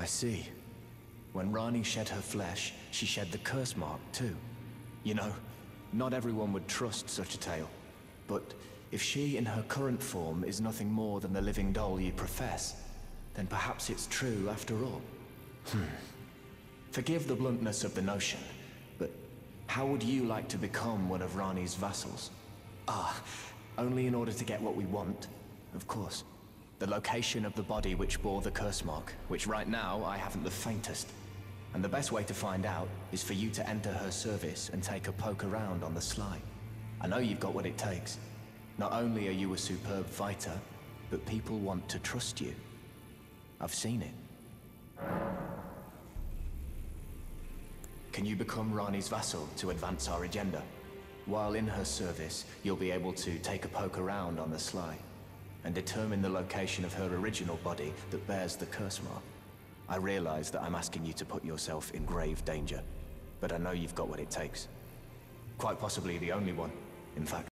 I see. When Ranni shed her flesh, she shed the curse mark too. You know, not everyone would trust such a tale. But if she in her current form is nothing more than the living doll you profess, then perhaps it's true after all. Hmm. Forgive the bluntness of the notion, but how would you like to become one of Ranni's vassals? Ah, only in order to get what we want, of course. The location of the body which bore the curse mark, which right now I haven't the faintest. And the best way to find out is for you to enter her service and take a poke around on the sly. I know you've got what it takes. Not only are you a superb fighter, but people want to trust you. I've seen it. Can you become Ranni's vassal to advance our agenda? While in her service, you'll be able to take a poke around on the sly and determine the location of her original body that bears the curse mark. I realize that I'm asking you to put yourself in grave danger, but I know you've got what it takes. Quite possibly the only one, in fact.